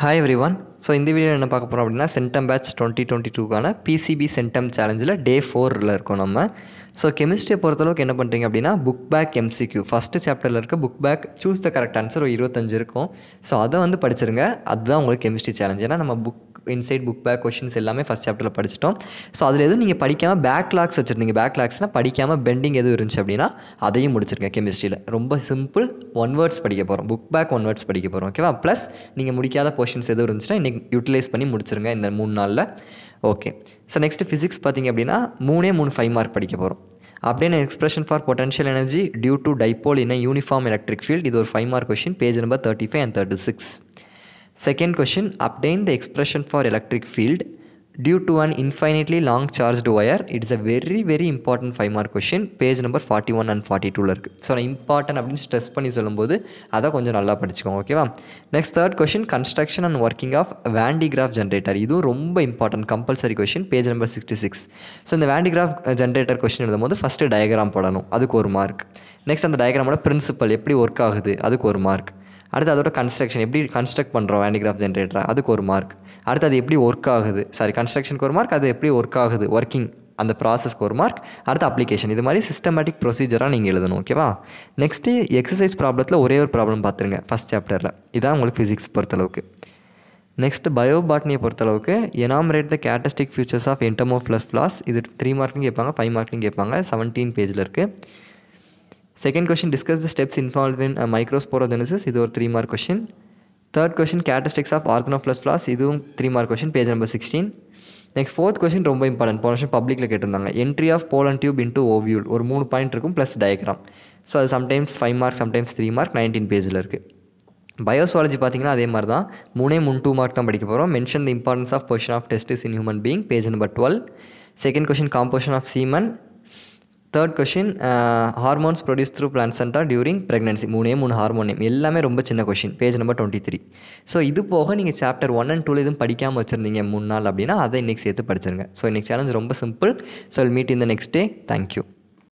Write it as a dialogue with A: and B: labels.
A: Hi everyone so இந்த video என்ன பார்க்க போகிறோம் அப்படின்னா சென்டம் பேட்ச் டுவெண்ட்டி டுவெண்ட்டி டூக்கான பிசிபி சென்டம் சேலஞ்சில் டே ஃபோரில் இருக்கோம் நம்ம. ஸோ கெமிஸ்ட்ரியை பொறுத்தளவுக்கு என்ன பண்ணுறீங்க அப்படின்னா புக் பேக் எம்சிக்யூ ஃபஸ்ட்டு சாப்டரில் இருக்க book back choose the correct answer ஒரு இருபத்தஞ்சு இருக்கும். ஸோ அதை வந்து படிச்சிருங்க. அதுதான் உங்களுக்கு கெமிஸ்ட்ரி சேலஞ்ச் ஏன்னா நம்ம book inside book back questions எல்லாமே ஃபஸ்ட் சாப்டரில் படிச்சிட்டோம். ஸோ அதில் எதுவும் நீங்கள் படிக்காமல் பேக்லாக்ஸ் வச்சுருந்தீங்க. பேக்லாக்ஸ்னால் படிக்காமல் பெண்டிங் எதுவும் இருந்துச்சு அப்படின்னா அதையும் முடிச்சிருங்க கெமிஸ்ட்ரியில் ரொம்ப சிம்பிள் ஒன் வேர்ட்ஸ் படிக்க போகிறோம் புக் பேக் ஒன் வேர்ட்ஸ் படிக்க போகிறோம் ஓகேவா ப்ளஸ் நீங்கள் முடிக்காத போர்ஷன்ஸ் எதுவும் இருந்துச்சுன்னா இன்றைக்கி யூட்டிலைஸ் பண்ணி முடிச்சிருங்க இந்த மூணு நாளில். ஓகே ஸோ நெக்ஸ்ட்டு ஃபிசிக்ஸ் பார்த்தீங்க அப்படின்னா மூணே மூணு ஃபைவ் மார்க் படிக்க போகிறோம் அப்படியே expression for potential energy due to dipole in uniform electric field இது ஒரு five mark question page number thirty five and thirty six second question obtain the expression for electric field. Due to an infinitely long charged wire it is a very very important five mark question page number forty one and forty டூவில் இருக்குது so நான் important அப்படின்னு stress பண்ணி சொல்லும்போது அதை கொஞ்சம் நல்லா படிச்சுக்கோங்க ஓகேவா next third question construction and working of Van de Graaff generator இதுவும் ரொம்ப important compulsory question page number sixty six so இந்த Van de Graaff generator question எழுதும்போது ஃபஸ்ட்டு டயக்ராம் போடணும். அதுக்கு ஒரு மார்க் நெக்ஸ்ட் அந்த டயக்ராமோட பிரின்சிபல் எப்படி ஒர்க் ஆகுது அதுக்கு ஒரு மார்க் அடுத்து அதோட கன்ஸ்ட்ரக்ஷன் எப்படி கன்ஸ்ட்ரக்ட் பண்ணுறோம் வேண்டிகிராஃப் ஜென்ரேட்டரை அதுக்கு ஒரு மார்க் அடுத்து அது எப்படி ஒர்க் ஆகுது? சாரி கன்ஸ்ட்ரக்ஷனுக்கு ஒரு மார்க் அது எப்படி ஒர்க் ஆகுது? ஒர்க்கிங் அந்த ப்ராசஸ்க்கு ஒரு மார்க் அடுத்து அப்ளிகேஷன் இது மாதிரி சிஸ்டமேட்டிக் ப்ரொசீஜராக நீங்கள் எழுதணும் ஓகேவா நெக்ஸ்ட்டு எக்ஸசைஸ் ப்ராப்ளத்தில் ஒரே ஒரு ப்ராப்ளம் பார்த்துருங்க ஃபஸ்ட் சாப்டரில் இதான் உங்களுக்கு ஃபிசிக்ஸ் பொறுத்தளவுக்கு. நெக்ஸ்ட் பயோபாட்னியை பொறுத்தளவுக்கு enumerate the characteristic features of entomophilous flowers இது த்ரீ மார்க்லையும் கேட்பாங்க ஃபைவ் மார்க்லையும் கேட்பாங்க செவன்டீன் பேஜில் இருக்குது second question discuss the steps involved in microsporogenesis இது ஒரு three mark question third question characteristics of ornithophilous flowers இதுவும் three mark question page number sixteen next fourth question ரொம்ப இம்பார்ட்டன்ட் போன வருஷம் பப்ளிக்கில் கேட்டிருந்தாங்க. Entry of pollen tube into ovule ஒரு மூணு பாயிண்ட் இருக்கும் ப்ளஸ் டயக்ராம் ஸோ அது sometimes five mark sometimes three mark nineteen பேஜில் இருக்குது பயோசுவாலஜி பார்த்தீங்கன்னா அதே மாதிரி தான். மூணே மூணு டூ மார்க் தான் படிக்க போகிறோம் mention the importance of position of testes in human being page number twelve second question composition of semen third question hormones produce through plant during pregnancy மூணே மூணு ஹார்மோன் நேம். எல்லாமே ரொம்ப சின்ன question page number twenty three so இது போக நீங்கள் chapter one and டூவில் எதுவும் படிக்காமல் வச்சுருந்தீங்க மூணு நாள் அப்படின்னா அதை இன்றைக்கி சேர்த்து படிச்சிருங்க. ஸோ இன்றைக்கி சேலஞ்ச் ரொம்ப சிம்பிள் ஸோ மீட் இந்த நெக்ஸ்ட் டே தேங்க்யூ